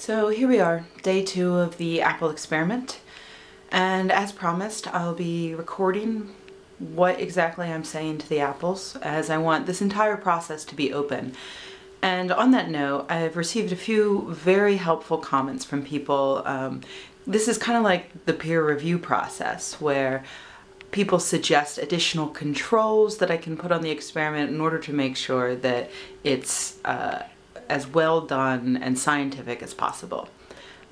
So here we are, day two of the apple experiment. And as promised, I'll be recording what exactly I'm saying to the apples as I want this entire process to be open. And on that note, I've received a few very helpful comments from people. Um, this is kind of like the peer review process where people suggest additional controls that I can put on the experiment in order to make sure that it's uh, as well done and scientific as possible.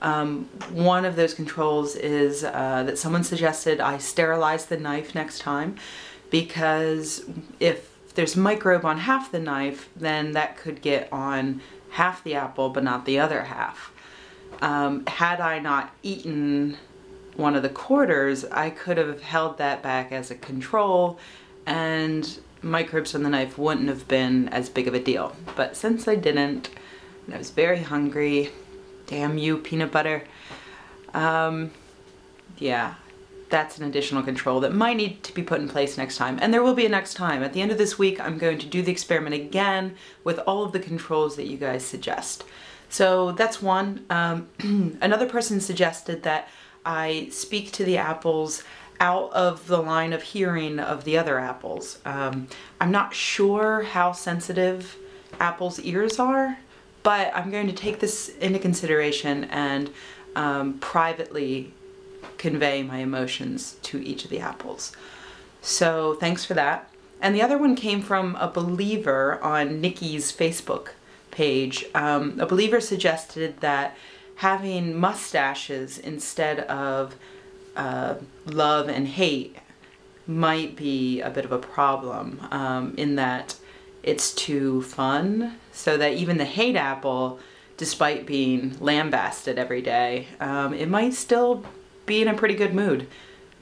Um, one of those controls is uh, that someone suggested I sterilize the knife next time because if there's microbe on half the knife, then that could get on half the apple but not the other half. Um, had I not eaten one of the quarters, I could have held that back as a control and microbes on the knife wouldn't have been as big of a deal. But since I didn't, and I was very hungry, damn you peanut butter, um, yeah, that's an additional control that might need to be put in place next time. And there will be a next time. At the end of this week, I'm going to do the experiment again with all of the controls that you guys suggest. So that's one. Um, another person suggested that I speak to the apples out of the line of hearing of the other apples. Um, I'm not sure how sensitive apples' ears are, but I'm going to take this into consideration and um, privately convey my emotions to each of the apples. So thanks for that. And the other one came from a believer on Nikki's Facebook page. Um, a believer suggested that having mustaches instead of uh, love and hate might be a bit of a problem um, in that it's too fun so that even the hate apple despite being lambasted every day um, it might still be in a pretty good mood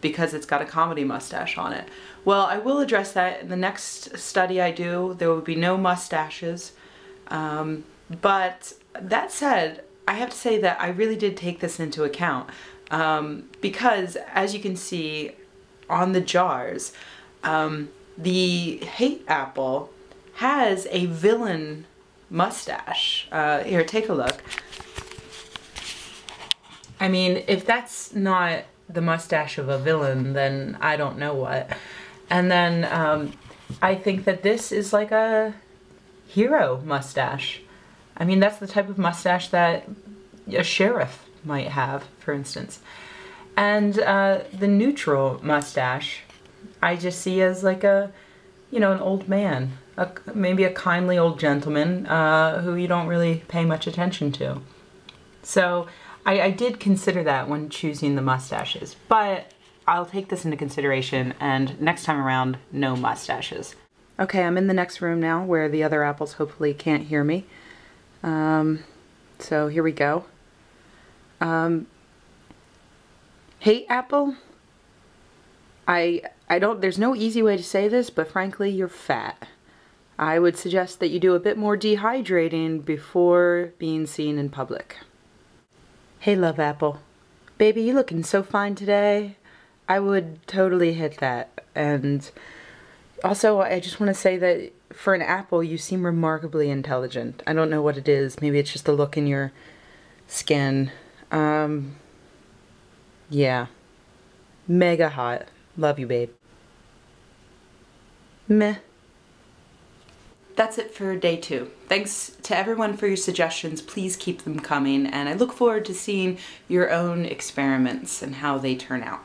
because it's got a comedy mustache on it. Well, I will address that in the next study I do. There will be no mustaches. Um, but that said, I have to say that I really did take this into account um, because as you can see on the jars, um, the hate apple has a villain mustache. Uh, here, take a look. I mean, if that's not the mustache of a villain, then I don't know what. And then um, I think that this is like a hero mustache. I mean, that's the type of mustache that a sheriff might have, for instance. And uh, the neutral mustache, I just see as like a, you know, an old man. A, maybe a kindly old gentleman uh, who you don't really pay much attention to. So I, I did consider that when choosing the mustaches, but I'll take this into consideration and next time around, no mustaches. Okay, I'm in the next room now where the other apples hopefully can't hear me. Um, so here we go. Um, hate apple, I, I don't, there's no easy way to say this, but frankly, you're fat. I would suggest that you do a bit more dehydrating before being seen in public. Hey, Love Apple. Baby, you looking so fine today. I would totally hit that. And also, I just want to say that for an apple, you seem remarkably intelligent. I don't know what it is. Maybe it's just the look in your skin. Um, yeah. Mega hot. Love you, babe. Meh that's it for day two. Thanks to everyone for your suggestions. Please keep them coming and I look forward to seeing your own experiments and how they turn out.